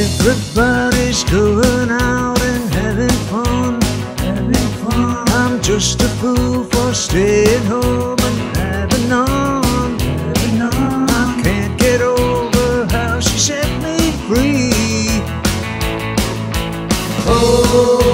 Everybody's going out and having fun, having fun. I'm just a fool for staying home and having none, having none. I can't get over how she set me free. Oh,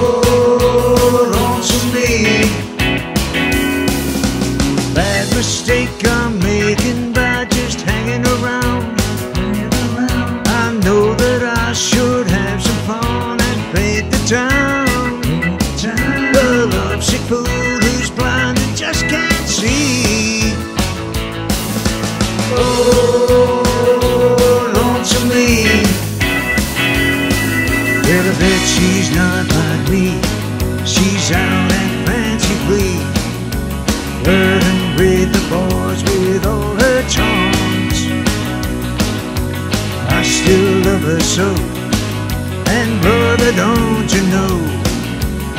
fool who's blind and just can't see. Oh, lonesome me. Well, I bet she's not like me. She's out and fancy free. Flirting with the boys with all her charms. I still love her so. And brother, don't you know,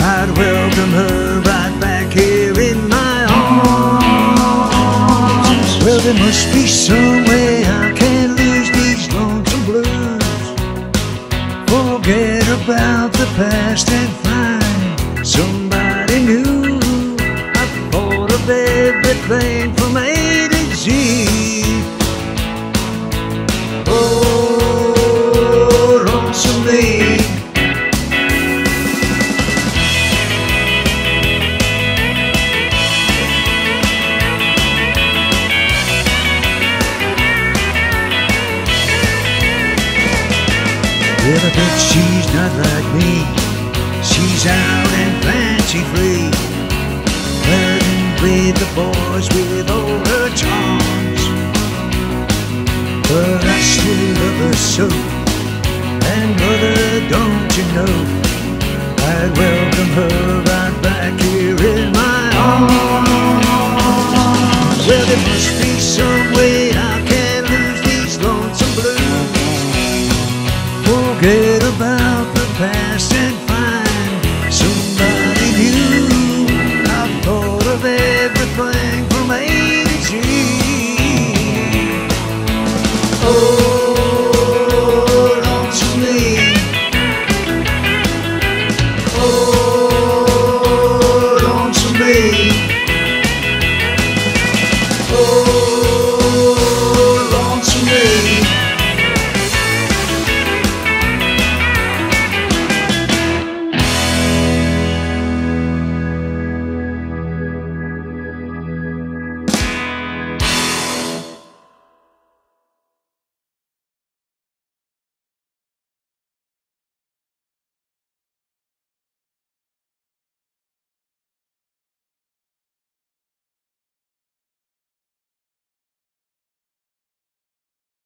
I'd welcome her right back here in my arms. Well, there must be some way I can lose these lonesome blues. Forget about the past and find somebody new. I've thought of everything from A to Z. I bet she's not like me. She's out and fancy free. Flirting with the boys with all her charms. But I still love her so. And mother, don't you know? I'd welcome her quero